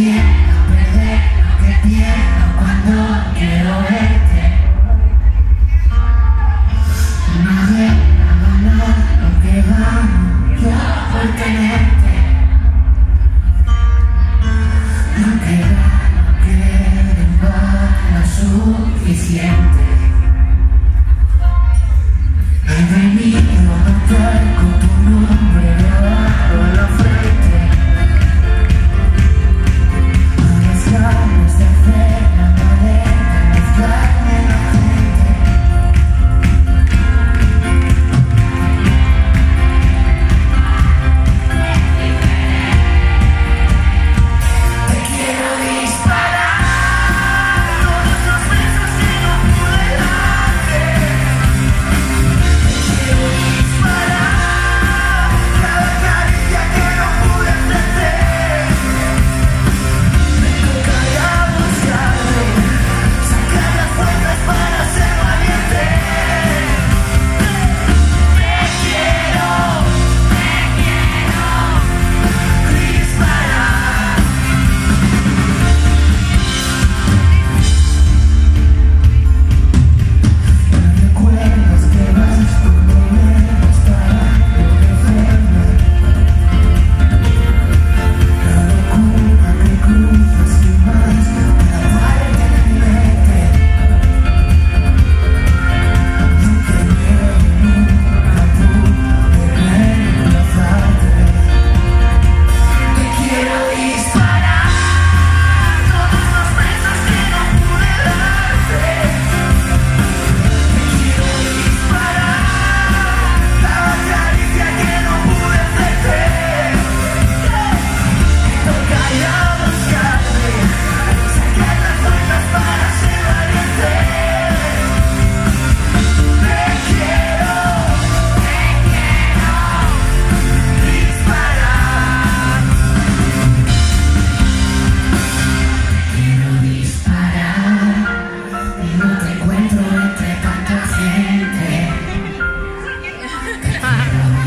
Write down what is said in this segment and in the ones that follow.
yeah.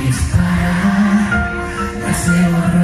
It's fire. I the